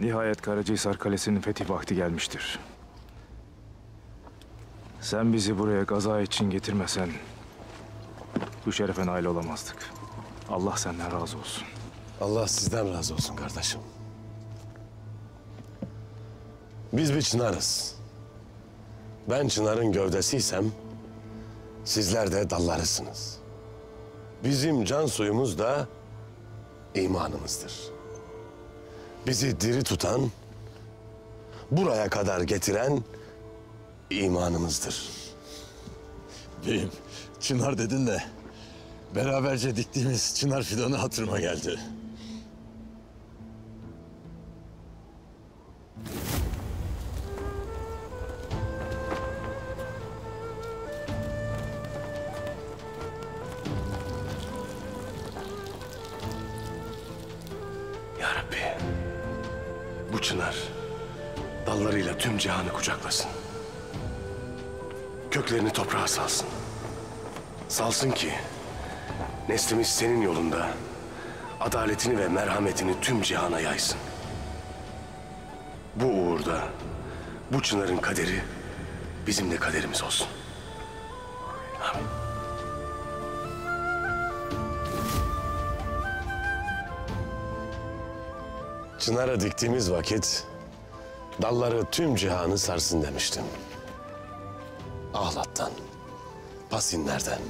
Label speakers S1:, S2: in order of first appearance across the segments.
S1: Nihayet Karacahisar Kalesi'nin fethi vakti gelmiştir. Sen bizi buraya gaza için getirmesen... ...bu şerefe nail olamazdık. Allah senden razı olsun.
S2: Allah sizden razı olsun kardeşim. Biz bir çınarız. Ben çınarın gövdesiysem, sizler de dallarısınız. Bizim can suyumuz da imanımızdır. Bizi diri tutan, buraya kadar getiren imanımızdır.
S3: Beyim, çınar dedin de beraberce diktiğimiz çınar fidanı hatırıma geldi.
S2: Neslimiz senin yolunda adaletini ve merhametini tüm cihana yaysın. Bu uğurda bu çınarın kaderi bizim de kaderimiz olsun. Amin. Çınara diktiğimiz vakit dalları tüm cihanı sarsın demiştim. Ahlat'tan, Pasinler'den,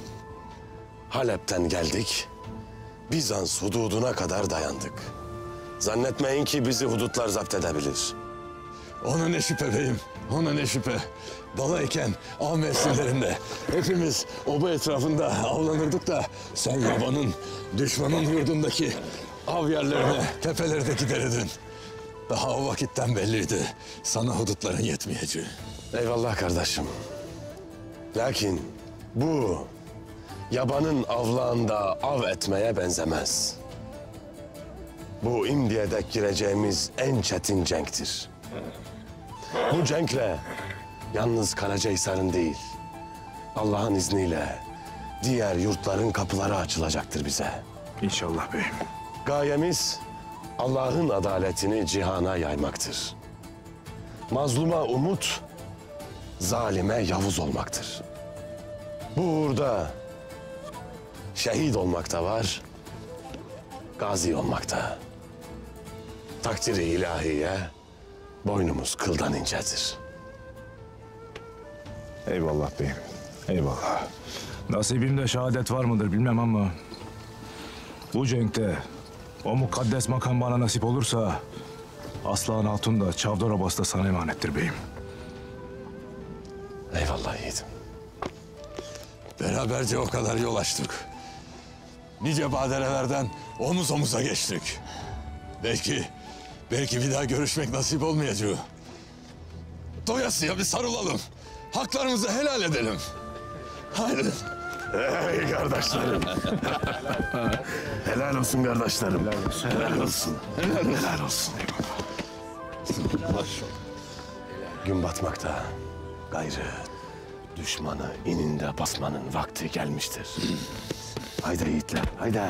S2: Halep'ten geldik, Bizans hududuna kadar dayandık. Zannetmeyin ki bizi hudutlar zapt edebilir.
S3: Ona ne şüphe beyim, ona ne şüphe. Balayken av mevsimlerinde hepimiz oba etrafında avlanırdık da sen yabanın, düşmanın yurdundaki av yerlerine, tepelere de giderdin. Daha o vakitten belliydi sana hudutların yetmeyeceği.
S2: Eyvallah kardeşim. Lakin bu yabanın avlağında av etmeye benzemez. Bu imdiye dek gireceğimiz en çetin cenktir. Bu cenkle yalnız Karacahisar'ın değil, Allah'ın izniyle diğer yurtların kapıları açılacaktır bize.
S1: İnşallah beyim.
S2: Gayemiz Allah'ın adaletini cihana yaymaktır. Mazluma umut, zalime yavuz olmaktır. Bu uğurda şehit olmak da var, gazi olmak da. Takdiri ilahiye boynumuz kıldan incedir.
S1: Eyvallah beyim. Eyvallah. Nasibimde şehadet var mıdır bilmem ama... ...bu cenkte o mukaddes makam bana nasip olursa... ...Aslan Hatun da Çavdar Obası da sana emanettir beyim.
S2: Eyvallah yiğidim.
S3: Beraberce o kadar yol açtık. Nice badirelerden omuz omuza geçtik. Belki, belki bir daha görüşmek nasip olmayacak. Doyasıya bir sarılalım. Haklarımızı helal edelim. Haydi.
S2: Hey kardeşlerim. Helal olsun kardeşlerim. Helal olsun. Helal olsun. Helal olsun. Gün batmakta. Gayrı düşmanı ininde basmanın vakti gelmiştir. Haydi yiğitler, haydi.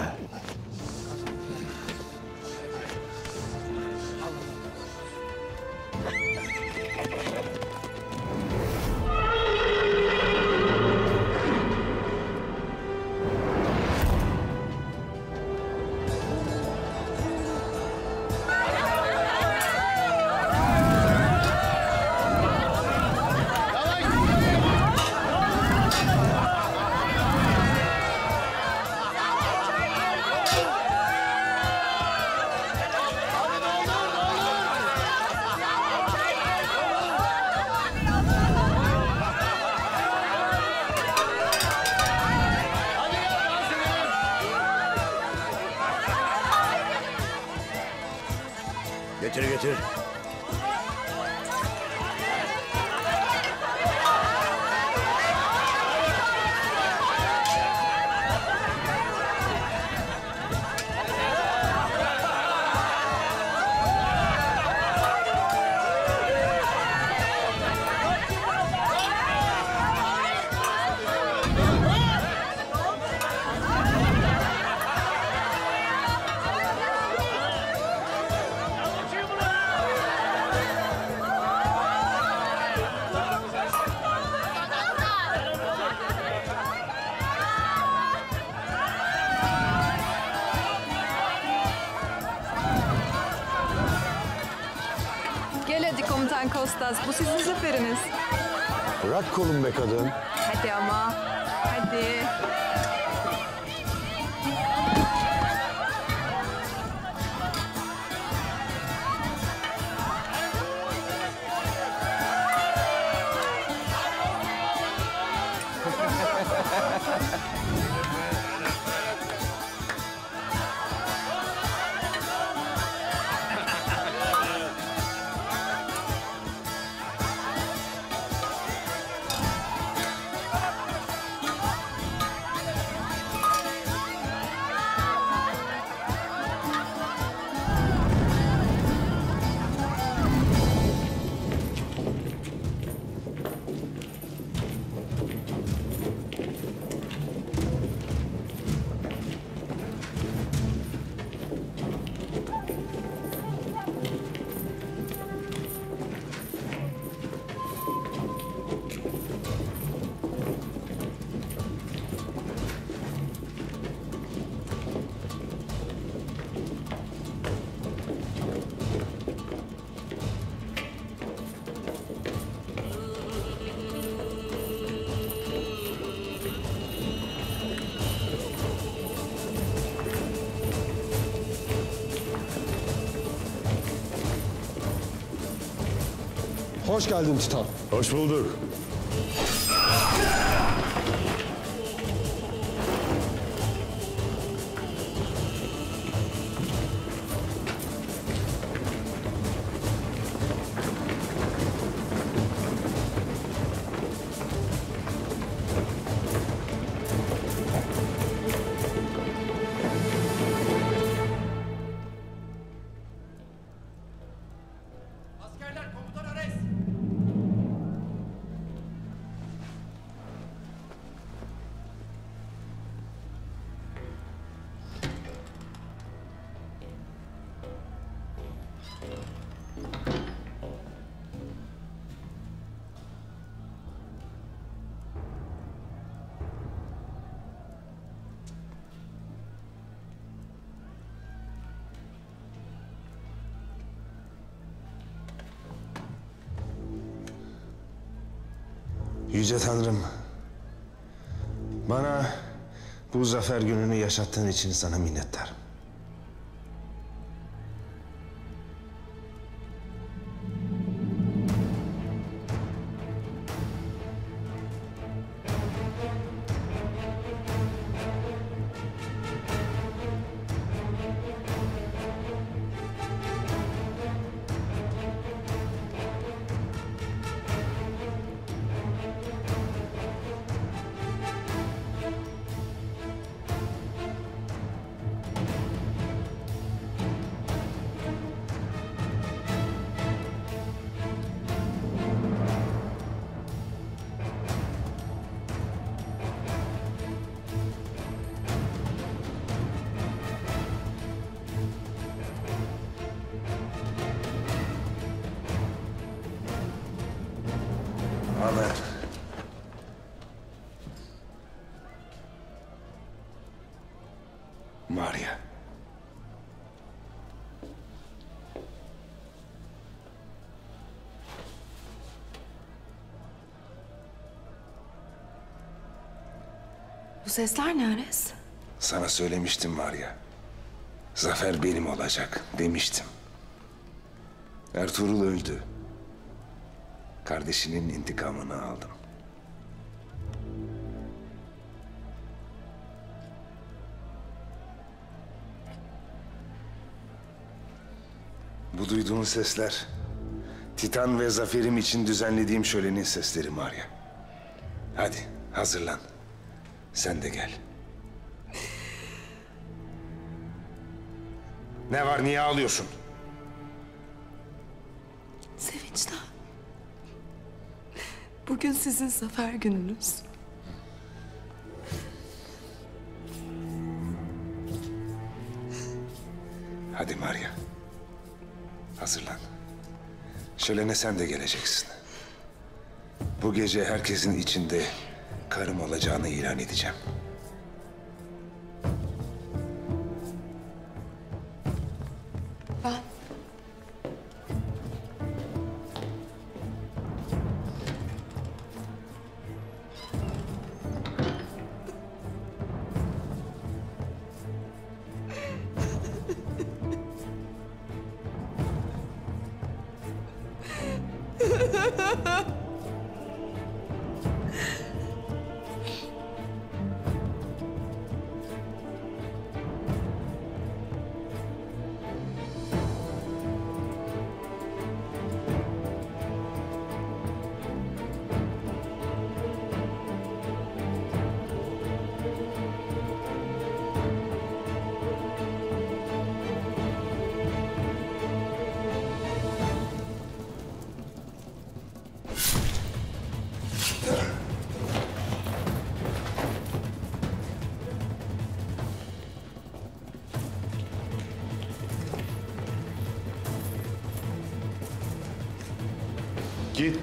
S3: Kolum be kadın.
S4: Hadi ama,
S3: Hoş geldin Titan.
S2: Hoş bulduk.
S5: Yüce Tanrım, bana bu zafer gününü yaşattığın için sana minnettarım. Amen. Maria.
S4: Bu sesler ne Ares?
S5: Sana söylemiştim Maria. Zafer benim olacak demiştim. Ertuğrul öldü. Kardeşinin intikamını aldım. Bu duyduğun sesler Titan ve zaferim için düzenlediğim şölenin sesleri Maria. Hadi hazırlan. Sen de gel. Ne var niye ağlıyorsun?
S6: Bugün sizin zafer gününüz.
S5: Hadi Maria. Hazırlan. Şölene sen de geleceksin. Bu gece herkesin içinde karım olacağını ilan edeceğim.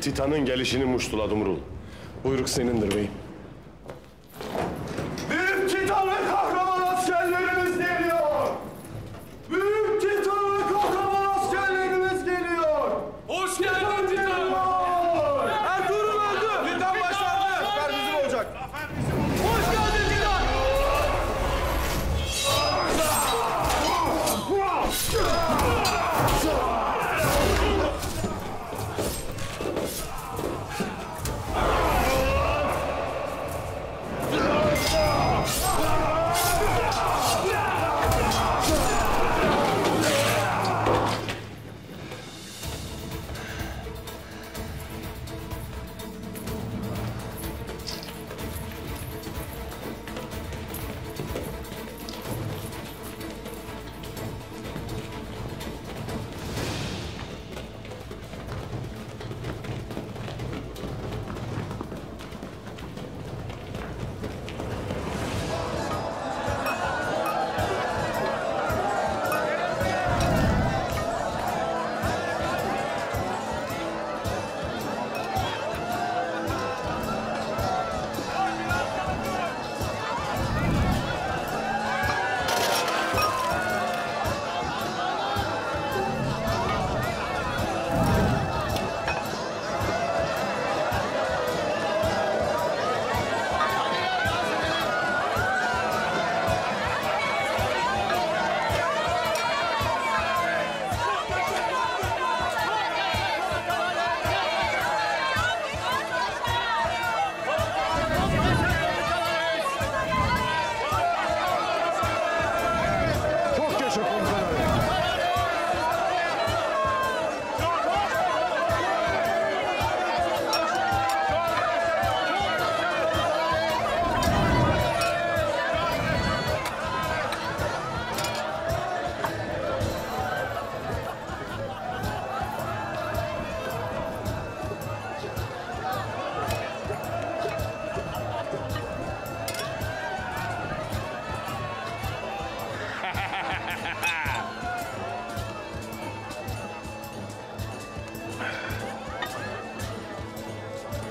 S7: Titan'ın gelişini muştula Dumrul. Buyruk senindir beyim.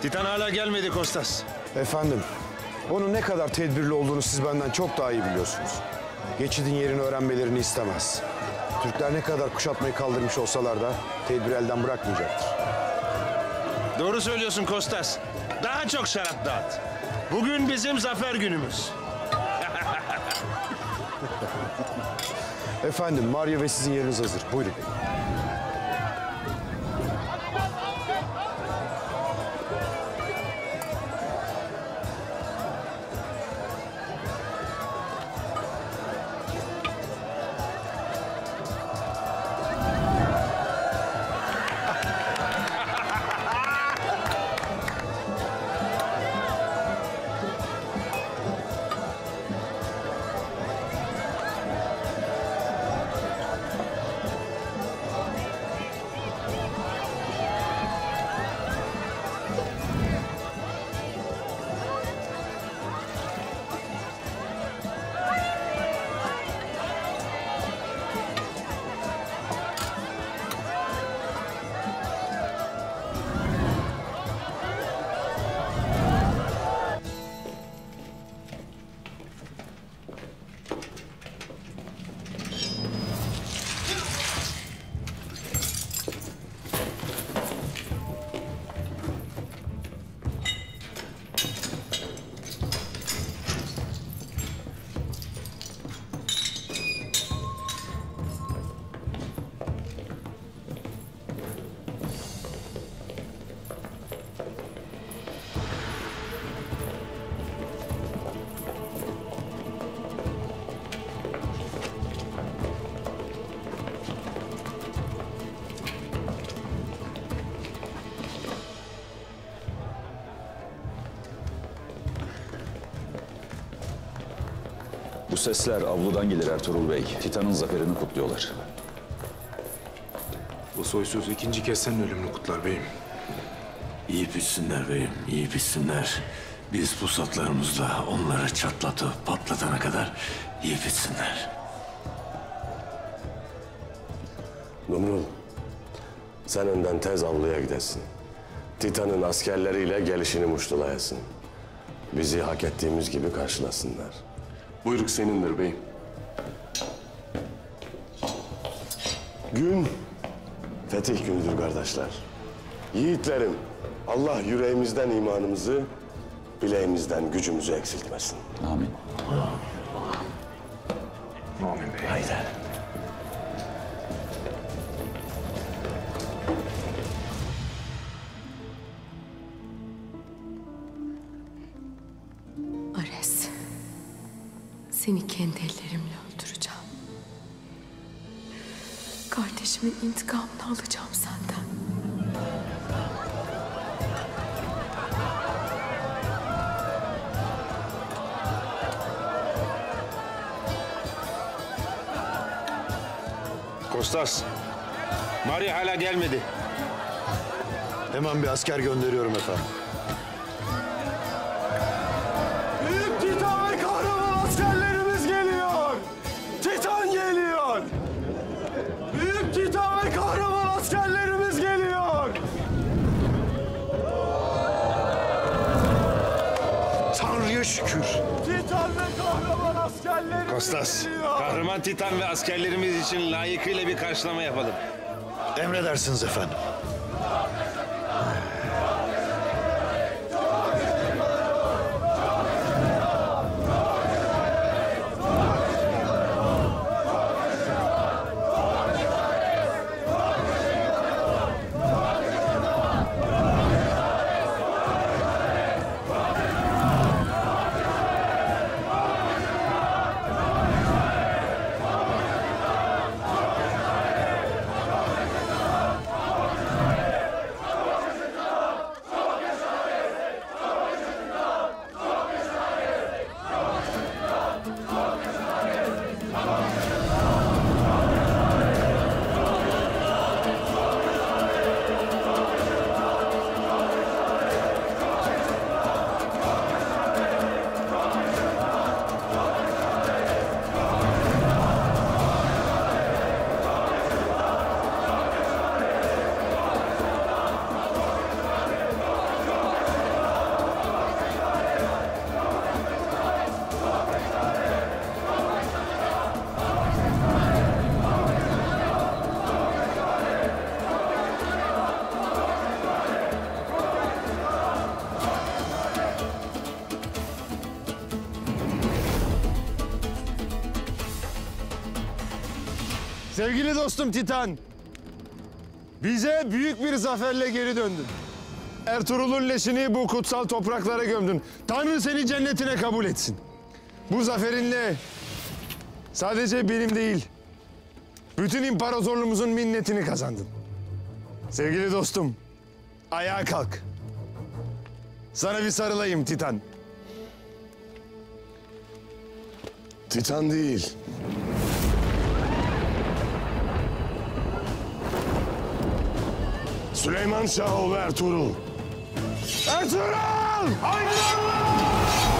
S8: Titan
S7: hala gelmedi Kostas.
S9: Efendim, onun ne kadar tedbirli olduğunu siz benden çok daha iyi biliyorsunuz. Geçidin yerini öğrenmelerini istemez. Türkler ne kadar kuşatmayı kaldırmış olsalar da tedbir elden bırakmayacaktır.
S7: Doğru söylüyorsun Kostas. Daha çok şarap dağıt. Bugün bizim zafer günümüz.
S9: Efendim, Maria ve sizin yeriniz hazır. Buyurun.
S10: Sesler avludan gelir Ertuğrul Bey. Titan'ın zaferini kutluyorlar.
S1: Bu soysuz ikinci kez senin ölümünü kutlar beyim.
S2: İyi bitsinler beyim, iyi bitsinler. Biz pusatlarımızla onları çatlatıp patlatana kadar iyi bitsinler. Dumrul, sen önden tez avluya gidesin. Titan'ın askerleriyle gelişini muştulayasın. Bizi hak ettiğimiz gibi karşılasınlar. Buyruk senindir beyim. Gün fetih günüdür kardeşler. Yiğitlerim, Allah yüreğimizden imanımızı, bileğimizden gücümüzü eksiltmesin.
S10: Amin.
S6: Seni kendi ellerimle öldüreceğim. Kardeşimin intikamını alacağım senden.
S9: Kostas,
S8: Maria hala gelmedi.
S9: hemen bir asker gönderiyorum efendim. Kostas.
S8: Kahraman Titan ve askerlerimiz için layıkıyla bir karşılama yapalım.
S9: Emredersiniz efendim.
S7: Sevgili dostum Titan. Bize büyük bir zaferle geri döndün. Ertuğrul'un leşini bu kutsal topraklara gömdün. Tanrı seni cennetine kabul etsin. Bu zaferinle sadece benim değil, bütün imparatorluğumuzun minnetini kazandın. Sevgili dostum, ayağa kalk. Sana bir sarılayım Titan.
S2: Titan değil. Süleyman Şahoğlu Ertuğrul.
S7: Ertuğrul! Unutacak!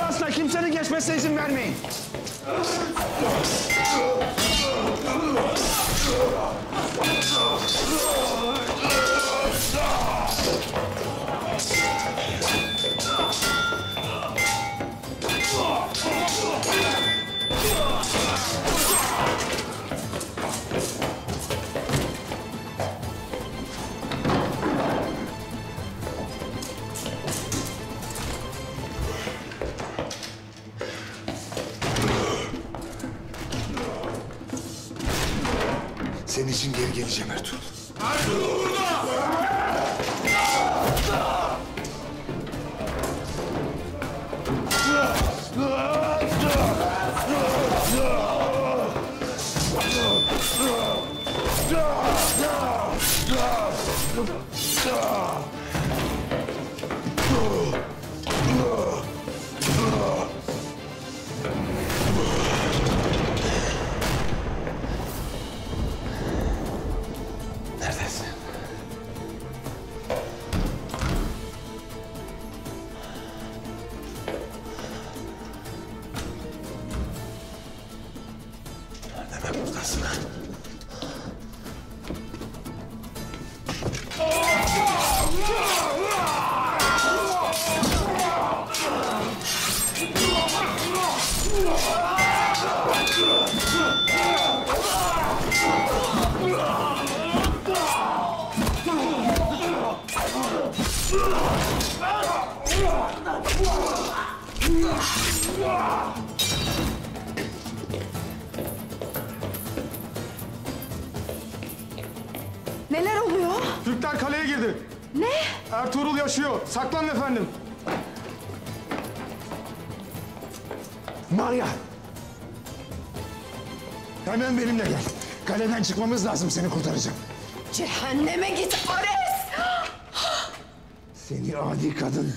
S7: ambulansla kimsenin geçmesine izin vermeyin.
S2: Neredesin?
S7: Çıkmamız lazım seni kurtaracağım.
S6: Cehenneme git Ares!
S7: Seni adi kadın.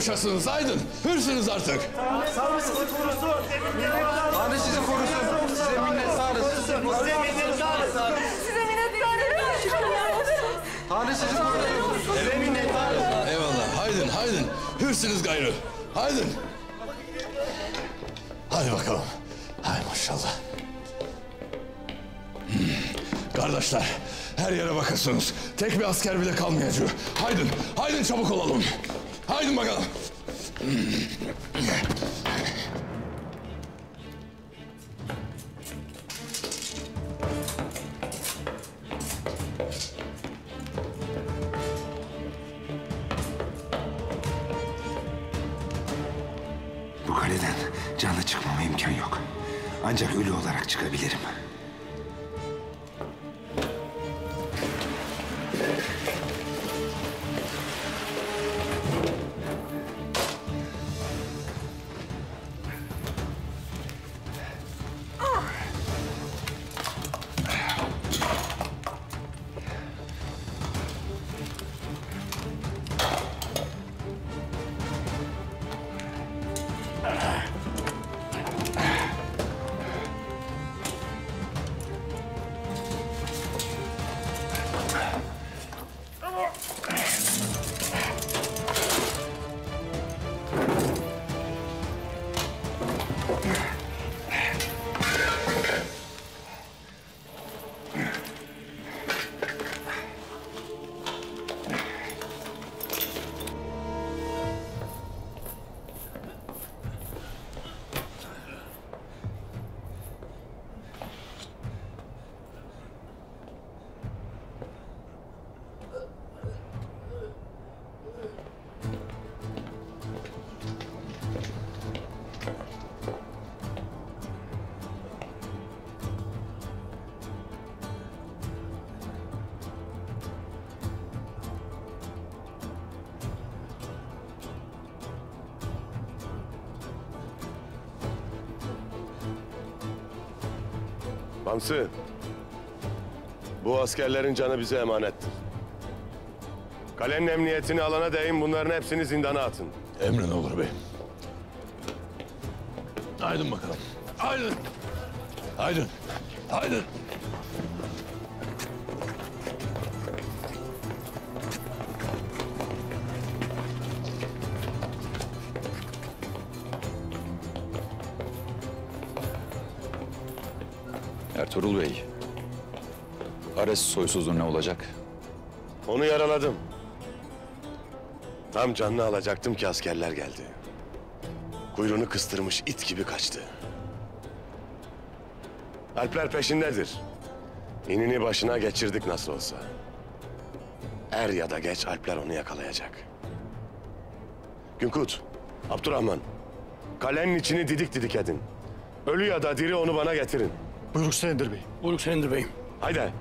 S3: Kavuşasınız. Aydın, hürsünüz artık.
S11: Tanrı sizi korusun. Tanrı sizi korusun. Size minnettarız. Size minnettarız.
S6: Size minnettarım.
S11: Tanrı sizi korusun. Size minnettarız.
S3: Eyvallah. Haydın, haydın. Hürsünüz gayrı. Haydın. Hadi bakalım. Hay maşallah. Hmm. Kardeşler, her yere bakasınız. Tek bir asker bile kalmayacak. Haydın, haydın çabuk olalım. Haydın bakalım.
S5: Bu kaleden canlı çıkmama imkan yok. Ancak ölü olarak çıkabilirim.
S2: Bamsı, bu askerlerin canı bize emanettir. Kalenin emniyetini alana değin bunların hepsini zindana atın.
S3: Emrin olur bey. Haydın bakalım. Haydın. Haydın. Haydın.
S10: Ertuğrul Bey, Ares soysuzluğu ne olacak?
S2: Onu yaraladım. Tam canını alacaktım ki askerler geldi. Kuyruğunu kıstırmış it gibi kaçtı. Alpler peşindedir. İnini başına geçirdik nasıl olsa. Er ya da geç Alpler onu yakalayacak. Günkut, Abdurrahman, kalenin içini didik didik edin. Ölü ya da diri onu bana getirin.
S11: Buyruk senindir bey.
S3: Buyruk senindir beyim.
S2: Haydi.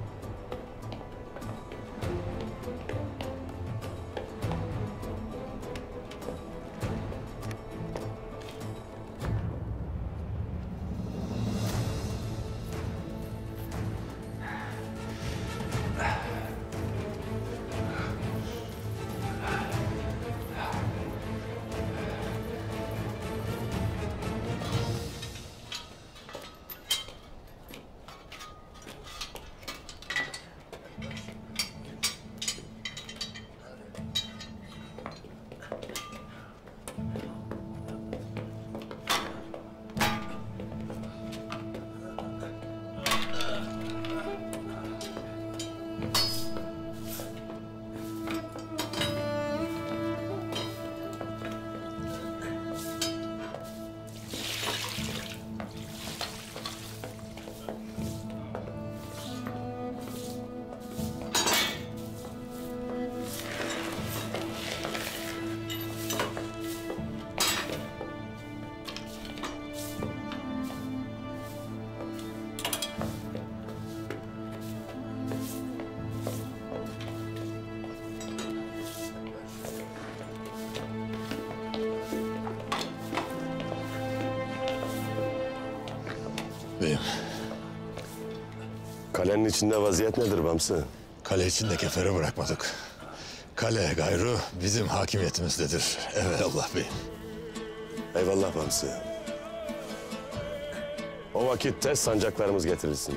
S3: Beyim,
S2: Kalenin içinde vaziyet nedir Bamsı?
S3: kale içinde kefere bırakmadık. Kale gayrı bizim hakimiyetimizdedir. Evelallah beyim.
S2: Eyvallah Bamsı. O vakit tez sancaklarımız getirilsin.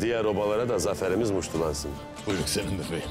S2: Diğer obalara da zaferimiz muştulansın.
S3: Buyruk senindir beyim.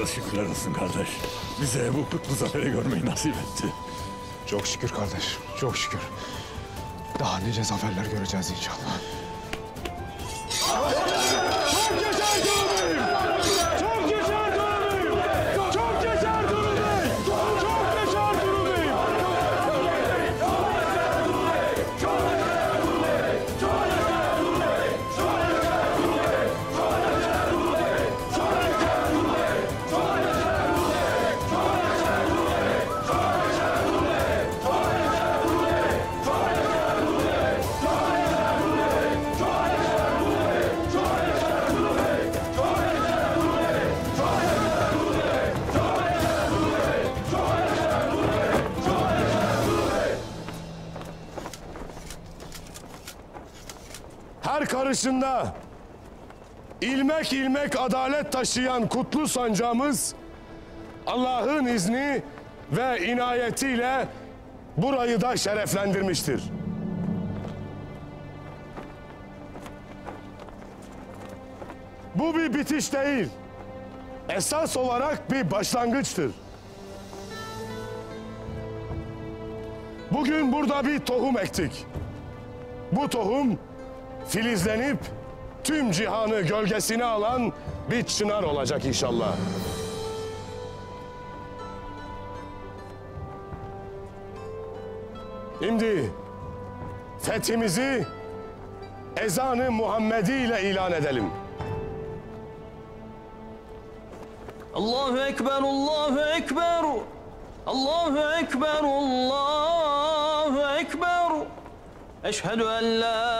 S3: Allah'ımıza şükürler olsun kardeş. Bize bu kutlu zaferi görmeyi nasip etti.
S1: Çok şükür kardeş, çok şükür. Daha nice zaferler göreceğiz inşallah.
S11: Her karışında ilmek ilmek adalet taşıyan kutlu sancağımız Allah'ın izni ve inayetiyle burayı da şereflendirmiştir. Bu bir bitiş değil. Esas olarak bir başlangıçtır. Bugün burada bir tohum ektik. Bu tohum filizlenip tüm cihanı gölgesine alan bir çınar olacak inşallah. Şimdi fethimizi ezanı Muhammedi ile ilan edelim.
S12: Allahu Ekber, Allahu Ekber. Allahu Ekber, Allahu Ekber. Eşhedü en la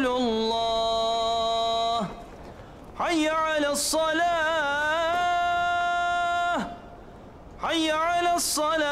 S12: alassalah.